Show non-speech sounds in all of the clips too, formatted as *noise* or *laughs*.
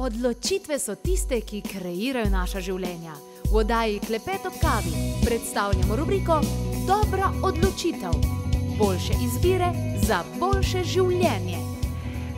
Odločitve so tiste, ki kreirajo naša življenja. V oddaji Klepet ob kavi predstavljamo rubriko Dobra odločitev. Boljše izbire za boljše življenje.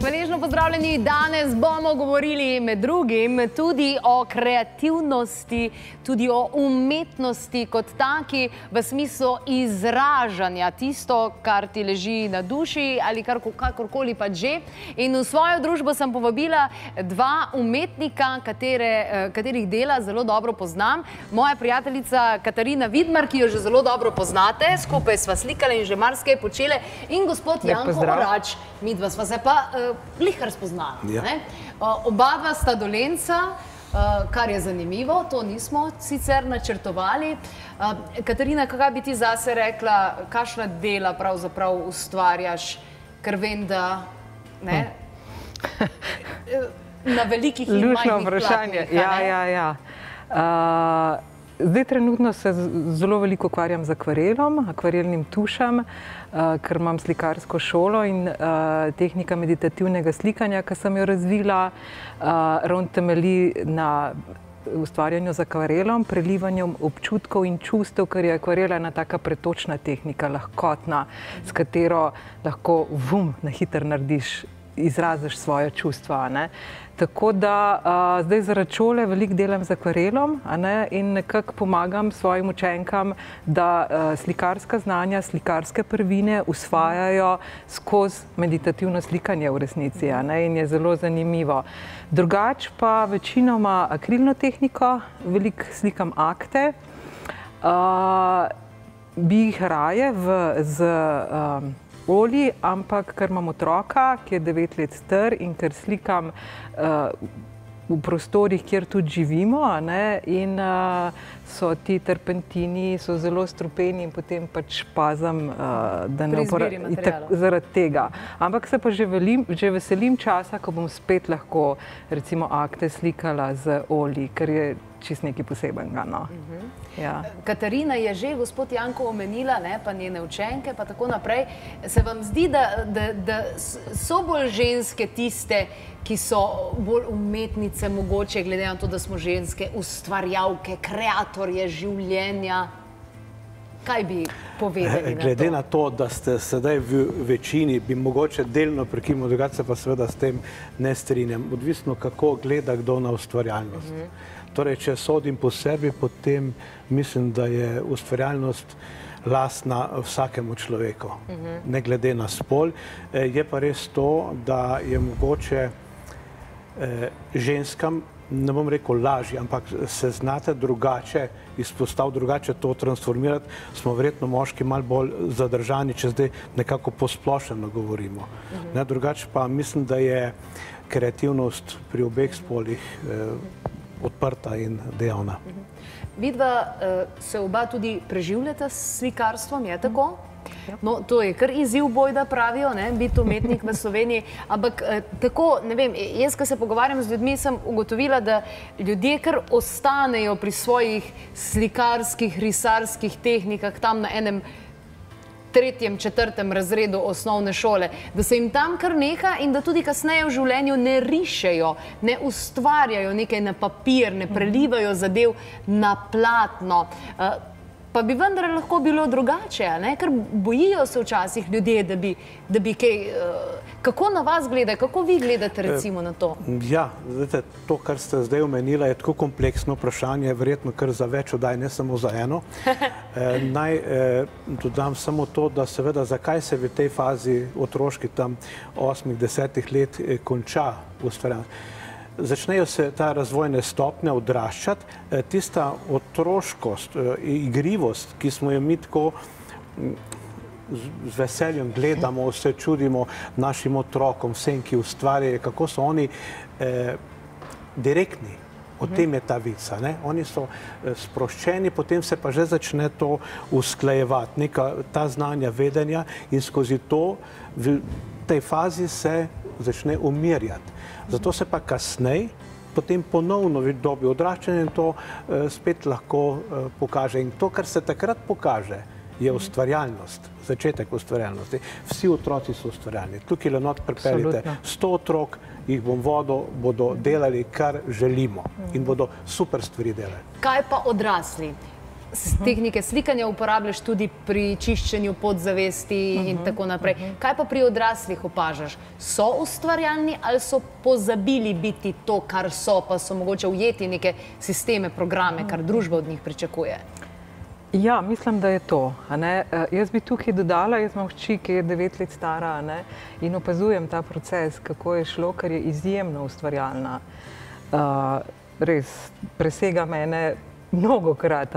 Hvaležno pozdravljeni. Danes bomo govorili med drugim tudi o kreativnosti, tudi o umetnosti kot taki v smislu izražanja tisto, kar ti leži na duši ali kar, kakorkoli pa že. In v svojo družbo sem povabila dva umetnika, katere, eh, katerih dela zelo dobro poznam. Moja prijateljica Katarina Vidmar, ki jo že zelo dobro poznate, skupaj sva slikali in že marsikaj počele, in gospod Janko Orač, midva sva se pa uh, lihar spoznala. Ja. Uh, oba dva sta dolenca, uh, kar je zanimivo, to nismo sicer načrtovali. Uh, Katarina, kaj bi ti zase rekla, kakšna dela pravzaprav ustvarjaš, ker vem, da ne, hm. na velikih in Lušno vprašanje. Platnih, ja, ja, ja. Uh, Zdaj, trenutno se zelo veliko ukvarjam z akvarelom, akvarelnim tušem, uh, ker imam slikarsko šolo in uh, tehnika meditativnega slikanja, ki sem jo razvila, uh, ravno temelji na ustvarjanju z akvarelom, prelivanjem občutkov in čustev, ker je akvarela ena taka pretočna tehnika, lahkotna, s katero lahko vum na hiter narediš, izraziš svoje čustva. Ne? Tako da uh, zdaj za račole veliko delam z akvarelom ne, in nekako pomagam svojim učenkam, da uh, slikarska znanja, slikarske prvine usvajajo skozi meditativno slikanje v resnici ne, in je zelo zanimivo. Drugač pa večinoma akrilno tehniko, veliko slikam akte. Uh, bi jih raje v, z um, olji, ampak ker imam otroka, ki je devet let star in ker slikam uh, v prostorih, kjer tudi živimo, ne, in uh, so ti terpentini so zelo strupeni in potem pač pazam, uh, da ne uporabljam zaradi tega. Ampak se pa že, velim, že veselim časa, ko bom spet lahko recimo akte slikala z olji, ker je čist nekaj posebenega. No. Uh -huh. ja. Katarina je že gospod Janko omenila, ne, pa njene učenke, pa tako naprej. Se vam zdi, da, da, da so bolj ženske tiste, ki so bolj umetnice, mogoče glede na to, da smo ženske, ustvarjalke, kreatorje življenja? Kaj bi povedali? Glede na to, na to da ste sedaj v večini, bi mogoče delno prekinil, drugače pa seveda s tem ne strinjam. Odvisno, kako gleda kdo na ustvarjalnost. Uh -huh. Torej, če sodim po sebi, potem mislim, da je ustvarjalnost lastna vsakemu človeku, uh -huh. ne glede na spol. Je pa res to, da je mogoče eh, ženskam, ne bom rekel lažje, ampak se znate drugače izpostaviti, drugače to transformirati, smo verjetno moški malo bolj zadržani, če zdaj nekako posplošeno govorimo. Uh -huh. ne, drugače pa mislim, da je kreativnost pri obeh spolih eh, odprta in dejavna. Vidva se oba tudi preživljata s slikarstvom, je tako? No, to je kar izziv boj, da pravijo, ne, biti umetnik v Sloveniji. Ampak tako, ne vem, jaz, ko se pogovarjam z ljudmi, sem ugotovila, da ljudje kar ostanejo pri svojih slikarskih, risarskih tehnikah tam na enem tretjem, četrtem razredu osnovne šole, da se jim tam kar neha in da tudi kasneje v življenju ne rišejo, ne ustvarjajo nekaj na papir, ne prelivajo zadev na platno. Pa bi vendar lahko bilo drugače, ne? ker bojijo se včasih ljudje, da bi, da bi kaj... Kako na vas gleda, kako vi gledate recimo na to? Ja, zdajte, to, kar ste zdaj omenila, je tako kompleksno vprašanje, verjetno kar za več odaj, ne samo za eno. *laughs* Naj dodam samo to, da seveda, zakaj se v tej fazi otroški tam osmih, desetih let konča ustvarjanje začnejo se ta razvojne stopnje odraščati, tista otroškost, igrivost, ki smo jo mi tako z veseljem gledamo, se čudimo našim otrokom, vsem, ki ustvarjajo, kako so oni eh, direktni. O tem je ta vica. Ne? Oni so sproščeni, potem se pa že začne to usklajevati, neka ta znanja vedenja in skozi to v tej fazi se začne umirjati. Zato se pa kasneje, potem ponovno v dobi odraščanja in to spet lahko pokaže. In to, kar se takrat pokaže, je ustvarjalnost, začetek ustvarjalnosti. Vsi otroci so ustvarjalni. Tukaj le not pripeljete sto otrok, jih bom vodil, bodo delali, kar želimo in bodo super stvari delali. Kaj pa odrasli? Tehnike slikanja uporabljaš tudi pri čiščenju podzavesti in tako naprej. Kaj pa pri odraslih opažaš? So ustvarjalni ali so pozabili biti to, kar so, pa so mogoče ujeti neke sisteme, programe, kar družba od njih pričakuje? Ja, mislim, da je to. E, jaz bi tukaj dodala, jaz imam hči, ki je devet let stara ne, in opazujem ta proces, kako je šlo, ker je izjemno ustvarjalna. Uh, res presega mene mnogo krat.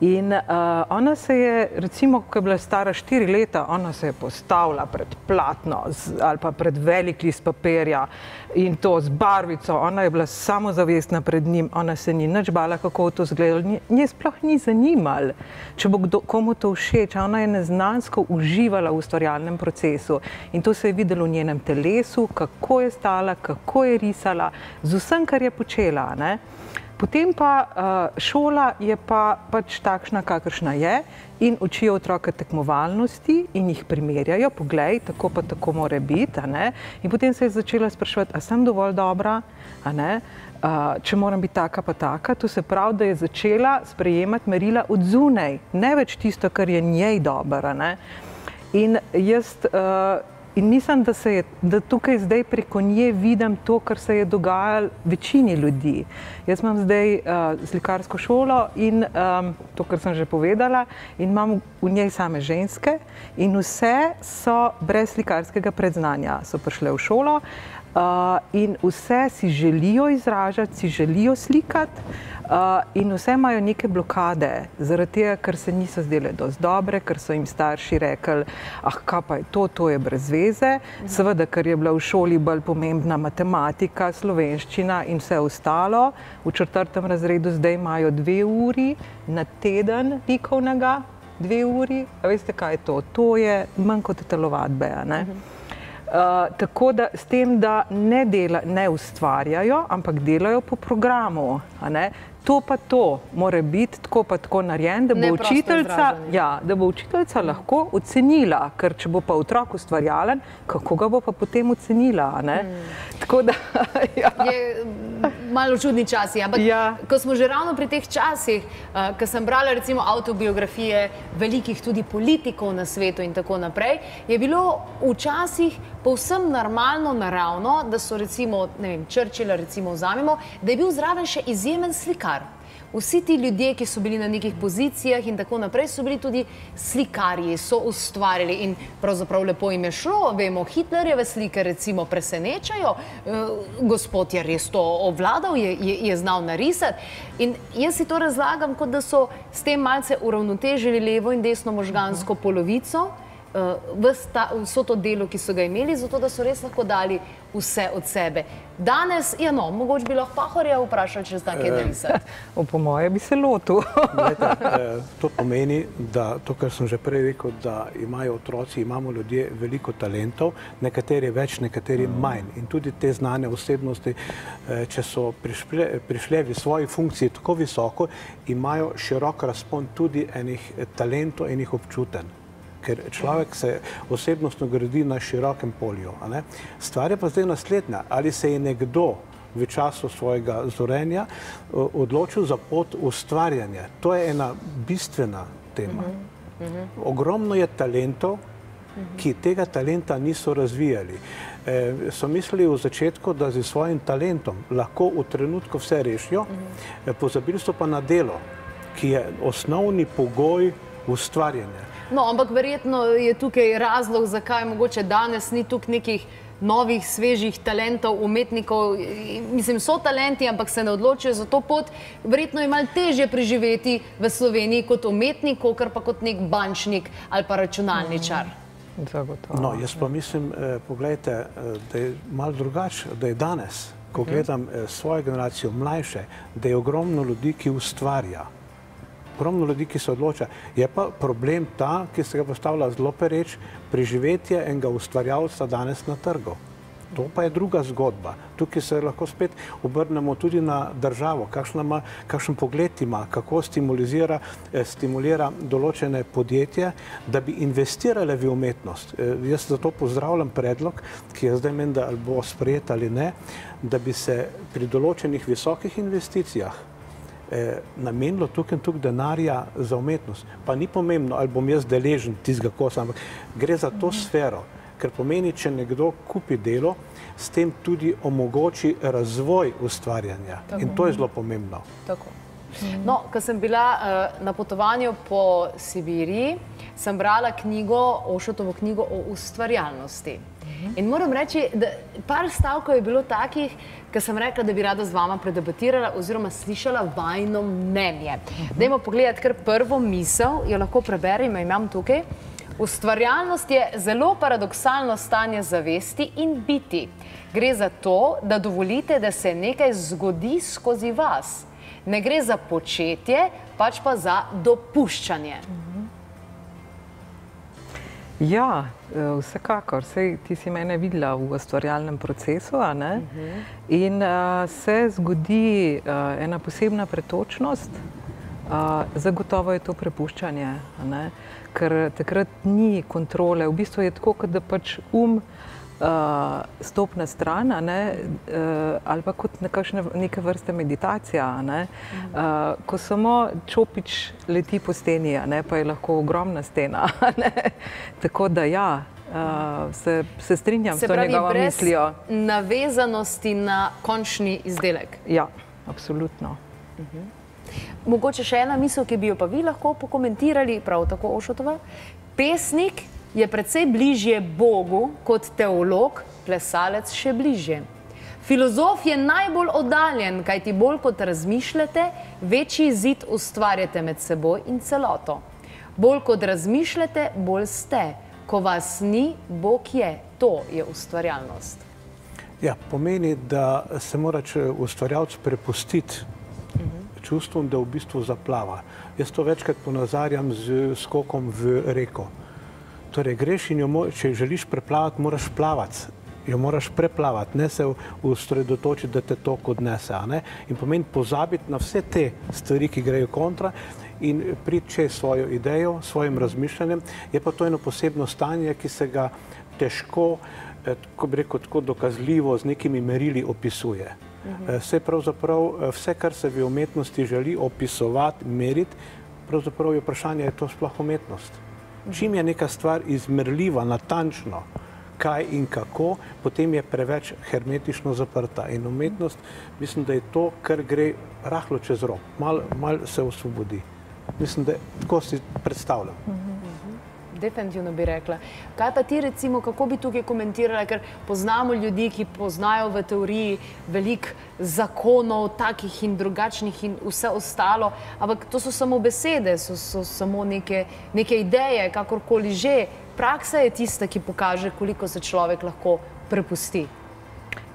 In uh, ona se je, recimo, ko je bila stara štiri leta, ona se je postavila pred platno z, ali pa pred velik list papirja in to z barvico. Ona je bila samozavestna pred njim, ona se ni nič bala, kako to zgleda. Nje sploh ni zanimal, če bo kdo, komu to všeč. Ona je neznansko uživala v ustvarjalnem procesu in to se je videlo v njenem telesu, kako je stala, kako je risala, z vsem, kar je počela. Ne? Potem pa uh, šola je pa pač takšna, kakršna je in učijo otroke tekmovalnosti in jih primerjajo, poglej, tako pa tako mora biti. In potem se je začela spraševati, a sem dovolj dobra, a ne? Uh, če moram biti taka pa taka, to se pravi, da je začela sprejemati merila od zunaj, ne več tisto, kar je njej dobro. In jaz uh, In mislim, da, je, da tukaj zdaj preko nje vidim to, kar se je dogajalo večini ljudi. Jaz imam zdaj uh, slikarsko šolo in um, to, kar sem že povedala, in imam v njej same ženske, in vse so brez slikarskega predznanja, so prišle v šolo. Uh, in vse si želijo izražati, si želijo slikati, uh, in vse imajo neke blokade, zaradi tega, ker se niso zdele dosti dobre, ker so jim starši rekli: Ah, kaj pa je to, to je brez veze. Seveda, ker je bila v šoli bolj pomembna matematika, slovenščina in vse ostalo. V četrtem razredu zdaj imajo dve uri na teden likovnega, dve uri. A veste, kaj je to? To je manj kot telovadbe. Uh, tako da s tem, da ne, dela, ne ustvarjajo, ampak delajo po programu. To pa to mora biti tako pa tako narejen, da bo učiteljica, ja, da bo učiteljica lahko ocenila, ker če bo pa otrok ustvarjalen, kako ga bo pa potem ocenila. Hmm. Tako da, *laughs* ja. Je malo čudni časi, ampak ja. ko smo že ravno pri teh časih, uh, ko sem brala recimo autobiografije velikih tudi politikov na svetu in tako naprej, je bilo včasih povsem normalno, naravno, da so recimo, ne vem, Churchilla recimo vzamemo, da je bil zraven še izjemen slikar. Vsi ti ljudje, ki so bili na nekih pozicijah in tako naprej, so bili tudi slikarji, so ustvarjali in pravzaprav lepo jim je šlo. Vemo, Hitlerjeve slike recimo presenečajo, uh, gospod je res to obvladal, je, je, je znal narisati. In jaz si to razlagam, kot da so s tem malce uravnotežili levo in desno možgansko polovico uh, vso to delo, ki so ga imeli, zato da so res lahko dali vse od sebe. Danes, ja, no, mogoče bi lahko Pahorja vprašali, če zdaj kaj narisati. Uh, po moje bi se lotil. Leta, *laughs* uh, to pomeni, da to, kar sem že prej rekel, da imajo otroci, imamo ljudje veliko talentov, nekateri več, nekateri manj. In tudi te znane osebnosti, če so prišle, prišle v svoji funkciji tako visoko, imajo širok razpon tudi enih talentov in jih občuten ker človek se osebnostno gradi na širokem polju. Stvar je pa zdaj naslednja, ali se je nekdo v času svojega zorenja odločil za pot ustvarjanja. To je ena bistvena tema. Mhm, mhm. Ogromno je talentov, ki tega talenta niso razvijali. E, so mislili v začetku, da z svojim talentom lahko v trenutku vse rešijo, mhm. e, pozabili so pa na delo, ki je osnovni pogoj ustvarjanja. No, ampak verjetno je tukaj razlog, zakaj mogoče danes ni tukaj nekih novih, svežih talentov, umetnikov. Mislim, so talenti, ampak se ne odločijo za to pot. Verjetno je malo težje preživeti v Sloveniji kot umetnik, kar pa kot nek bančnik ali pa računalničar. No, jaz pa mislim, eh, pogledajte, eh, da je malo drugače, da je danes, ko mhm. gledam eh, svojo generacijo mlajše, da je ogromno ljudi, ki ustvarja ogromno ljudi, ki se odloča. Je pa problem ta, ki se ga postavlja zelo pereč, preživetje enega ustvarjalca danes na trgu. To pa je druga zgodba. Tukaj se lahko spet obrnemo tudi na državo, ima, kakšen pogled ima, kako stimulira, eh, stimulira določene podjetje, da bi investirale v umetnost. Eh, jaz zato pozdravljam predlog, ki je zdaj meni, da bo sprejet ali ne, da bi se pri določenih visokih investicijah eh, namenilo tukaj in tukaj denarja za umetnost. Pa ni pomembno, ali bom jaz deležen tistega kosa, ampak gre za to sfero ker pomeni, če nekdo kupi delo, s tem tudi omogoči razvoj ustvarjanja. Tako. In to je zelo pomembno. Tako. No, ko sem bila uh, na potovanju po Sibiriji, sem brala knjigo, Ošotovo knjigo o ustvarjalnosti. In moram reči, da par stavkov je bilo takih, ki sem rekla, da bi rada z vama predebatirala oziroma slišala vajno mnenje. Dajmo pogledati kar prvo misel, jo lahko preberem, imam tukaj. Ustvarjalnost je zelo paradoksalno stanje zavesti in biti. Gre za to, da dovolite, da se nekaj zgodi skozi vas. Ne gre za početje, pač pa za dopuščanje. Ja, e, vsekakor. Sej, ti si mene videla v ustvarjalnem procesu uh -huh. in uh, se zgodi uh, ena posebna pretočnost, uh, zagotovo je to prepuščanje. Ker takrat ni kontrole. V bistvu je tako, da pač um uh, stopna stran, ne, uh, ali pa kot nekakšne, neke vrste meditacija. Ne, uh, ko samo čopič leti po steni, ne, pa je lahko ogromna stena. *laughs* Ne. Tako da ja. Uh, se, se strinjam s to njegovo mislijo. Navezanosti na končni izdelek. Ja, absolutno. Uh -huh. Mogoče še ena misel, ki bi jo pa vi lahko pokomentirali, prav tako Ošotova. Pesnik je predvsej bližje Bogu kot teolog, plesalec še bližje. Filozof je najbolj oddaljen, kaj ti bolj kot razmišljate, večji zid ustvarjate med seboj in celoto. Bolj kot razmišljate, bolj ste. Ko vas ni, Bog je. To je ustvarjalnost. Ja, pomeni, da se mora ustvarjalec prepustiti čustvom, da v bistvu zaplava. Jaz to večkrat ponazarjam z skokom v reko. Torej, greš in jo, če želiš preplavati, moraš plavati, jo moraš preplavati, ne se usredotočiti, da te to odnese. In pomeni pozabiti na vse te stvari, ki grejo kontra in priče svojo idejo, svojim razmišljanjem. Je pa to eno posebno stanje, ki se ga težko, eh, tako bi rekel, tako dokazljivo z nekimi merili opisuje. -huh. Vse, eh, vse, kar se v umetnosti želi opisovati, meriti, pravzaprav je vprašanje, je to sploh umetnost. Čim je neka stvar izmerljiva, natančno, kaj in kako, potem je preveč hermetično zaprta. In umetnost, mislim, da je to, kar gre rahlo čez rok, malo mal se osvobodi. Mislim, da tako si predstavljam. Uh -huh definitivno bi rekla. Kaj pa ti, recimo, kako bi tukaj komentirala, ker poznamo ljudi, ki poznajo v teoriji veliko zakonov, takih in drugačnih in vse ostalo, ampak to so samo besede, so, so samo neke, neke ideje, kakorkoli že. Praksa je tista, ki pokaže, koliko se človek lahko prepusti.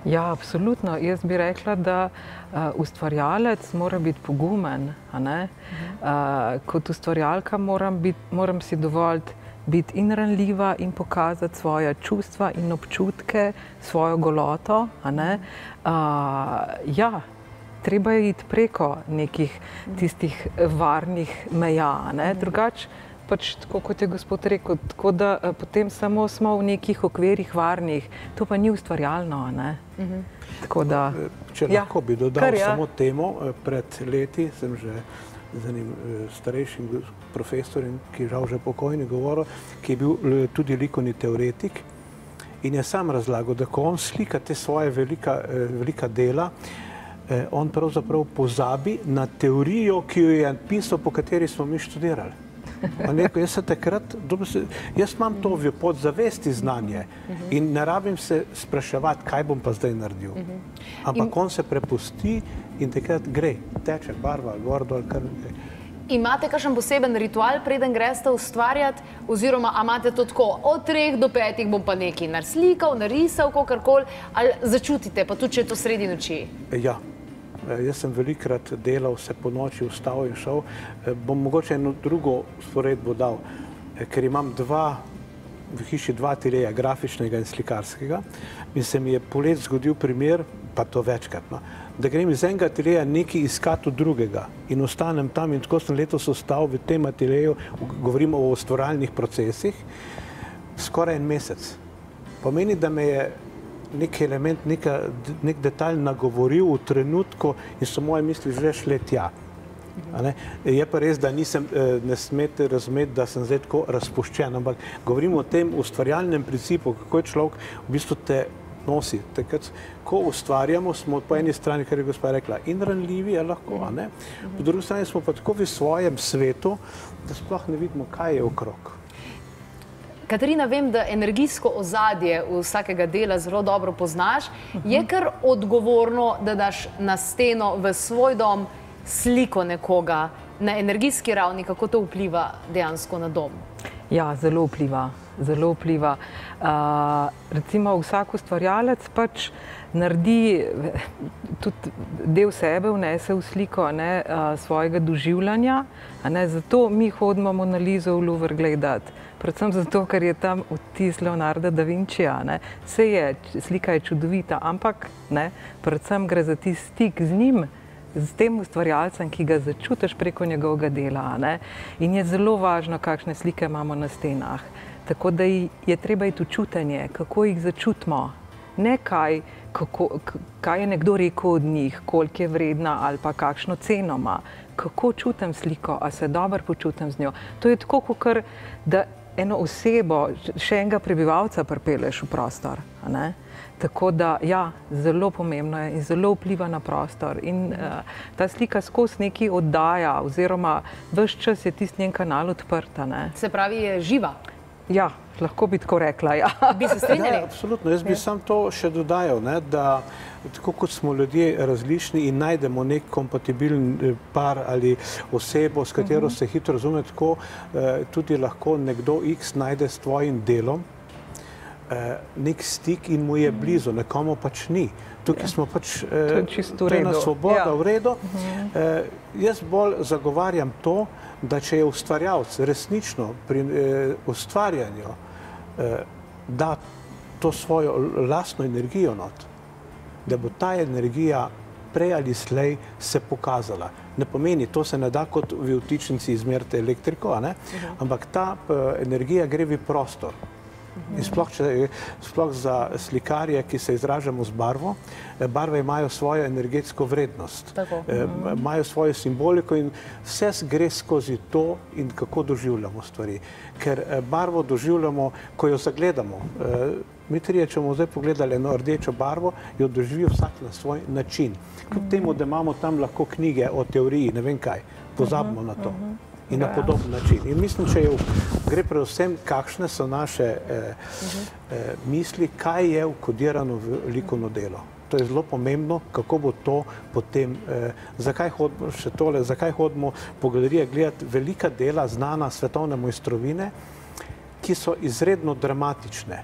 Ja, absolutno. Jaz bi rekla, da uh, ustvarjalec mora biti pogumen. Uh kot ustvarjalka moram, bit, moram si dovoljiti biti in ranljiva in pokazati svoje čustva in občutke, svojo goloto. Uh, ja, treba je iti preko nekih tistih varnih meja. Drugače, pač, tako kot je gospod rekel, tako da uh, potem samo smo v nekih okvirih varnih, to pa ni ustvarjalno. Mhm. Da, Če ja, lahko bi dodal kar, ja. samo temu, eh, pred leti sem že z enim eh, starejšim profesorjem, ki je žal že pokojni, govoril, ki je bil eh, tudi likovni teoretik in je sam razlagal, da ko on slika te svoje velika, eh, velika dela, on pravzaprav pozabi na teorijo, ki jo je pisal, po kateri smo mi študirali. Neko, jaz, takrat, jaz imam to v podzavesti znanje in ne rabim se spraševati, kaj bom pa zdaj naredil. Ampak on se prepusti in takrat gre, teče barva, gor dol, kar nekaj. Imate kakšen poseben ritual, preden greste ustvarjati, oziroma imate to tako od treh do petih, bom pa nekaj narslikal, narisal, kakorkoli, ali začutite, pa tudi če je to sredi noči? Ja, jaz sem velikrat delal, se po noči vstal in šel. E, bom mogoče eno drugo sporedbo dal, e, ker imam dva v hiši dva ateljeja, grafičnega in slikarskega, in se mi je polet zgodil primer, pa to večkrat, no, da grem iz enega ateljeja nekaj iskati od drugega in ostanem tam in tako sem letos ostal v tem ateljeju, govorimo o ustvarjalnih procesih, skoraj en mesec. Pomeni, da me je nek element, neka, nek detalj nagovoril v trenutku in so moje misli že šle tja. Je pa res, da nisem, eh, ne smete razumeti, da sem zdaj tako razpuščen, ampak govorimo o tem ustvarjalnem principu, kako je človek v bistvu te nosi. Takrat, ko ustvarjamo, smo po eni strani, kar je gospa rekla, in ranljivi je lahko, ne? Po drugi strani smo pa tako v svojem svetu, da sploh ne vidimo, kaj je okrog. Katarina, vem, da energijsko ozadje vsakega dela zelo dobro poznaš. Je kar odgovorno, da daš na steno v svoj dom sliko nekoga na energijski ravni, kako to vpliva dejansko na dom? Ja, zelo vpliva. Zelo vpliva. Uh, recimo, vsak ustvarjalec pač naredi tudi del sebe, vnese v sliko ne, uh, svojega doživljanja. Ne, zato mi hodimo Monalizo v Louvre gledati. Predvsem zato, ker je tam vtis Leonarda da Vinčija. Vse je, slika je čudovita, ampak ne, predvsem gre za tisti stik z njim z tem ustvarjalcem, ki ga začutiš preko njegovega dela. Ne? In je zelo važno, kakšne slike imamo na stenah. Tako da je treba iti v čutenje, kako jih začutimo. Ne kaj, kako, kaj je nekdo rekel od njih, koliko je vredna ali pa kakšno ceno ima. Kako čutim sliko, a se dobro počutim z njo. To je tako, kot da eno osebo, še enega prebivalca pripeleš v prostor. Tako da, ja, zelo pomembno je in zelo vpliva na prostor. In uh, ta slika skozi neki oddaja, oziroma vse čas je tisti njen kanal odprta. Ne? Se pravi, je živa. Ja, lahko bi tako rekla. Ja. Bi se strinjali? Ja, absolutno. Jaz bi ja. sam to še dodajal, ne, da tako kot smo ljudje različni in najdemo nek kompatibilen eh, par ali osebo, s katero uh -huh. se hitro razume, tako eh, tudi lahko nekdo X najde s tvojim delom eh, nek stik in mu je blizu, nekomu pač ni. Tukaj smo pač eh, na svoboda, ja. v redu. -huh. eh, jaz bolj zagovarjam to, da če je ustvarjalec resnično pri eh, ustvarjanju, eh, da to svojo lastno energijo not, da bo ta energija prej ali slej se pokazala. Ne pomeni, to se ne da kot v vtičnici izmeriti elektriko, uh -huh. ampak ta uh, energija gre v prostor. In sploh, če, sploh za slikarje, ki se izražamo z barvo, eh, barve imajo svojo energetsko vrednost. Eh, imajo svojo simboliko in vse gre skozi to in kako doživljamo stvari. Ker eh, barvo doživljamo, ko jo zagledamo. Mi trije, če bomo zdaj pogledali eno rdečo barvo, jo doživi vsak na svoj način. Kljub temu, da imamo tam lahko knjige o teoriji, ne vem kaj, pozabimo na to. Uh -huh in na podoben način. In mislim, če je, gre predvsem, kakšne so naše eh, eh, misli, kaj je vkodirano v likovno delo. To je zelo pomembno, kako bo to potem, eh, zakaj hodimo še tole, zakaj hodimo po galerije gledati velika dela znana svetovne mojstrovine, ki so izredno dramatične.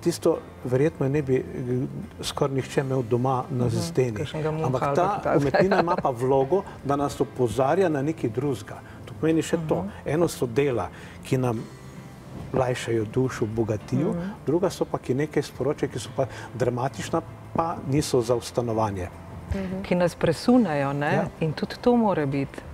Tisto verjetno ne bi skoraj nihče imel doma na mhm, steni. Ampak ta umetnina ima pa *laughs* vlogo, da nas opozarja na nekaj drugega pomeni še to. Eno so dela, ki nam lajšajo dušo, bogatijo, druga so pa, ki nekaj sporočajo, ki so pa dramatična, pa niso za ustanovanje. Ki nas presunajo ja. in tudi to mora biti.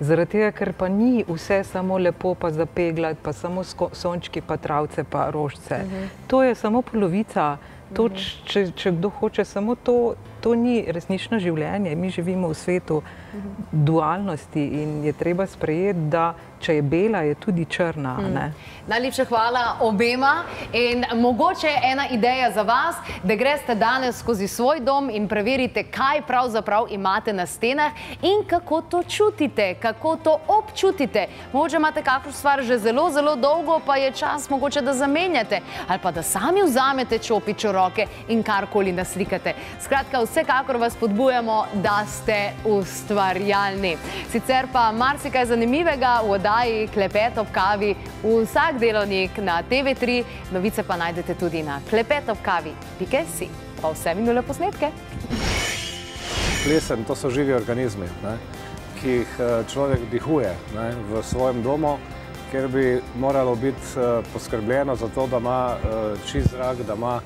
Zaradi tega, ker pa ni vse samo lepo, pa zapeglati, pa samo sončki, pa travce, pa rožce. Uh -huh. To je samo polovica. To, uh -huh. če, če kdo hoče samo to, to ni resnično življenje. Mi živimo v svetu uh -huh. dualnosti in je treba sprejeti, da če je bela, je tudi črna. Mm. Najlepša hvala obema. In mogoče ena ideja za vas, da greste danes skozi svoj dom in preverite, kaj pravzaprav imate na stenah in kako to čutite, kako to občutite. Mogoče imate kakšno stvar že zelo, zelo dolgo, pa je čas mogoče, da zamenjate ali pa da sami vzamete čopič v roke in karkoli naslikate. Skratka, vsekakor vas podbujamo, da ste ustvarjalni. Sicer pa marsikaj zanimivega v oddaji Klepet ob kavi vsak delovnik na TV3. Novice pa najdete tudi na klepetobkavi.si. Pa vse minule posnetke. Plesen, to so živi organizmi, ne, ki jih eh, človek dihuje ne, v svojem domu. kjer bi moralo biti poskrbljeno za to, da ima čist zrak, da ima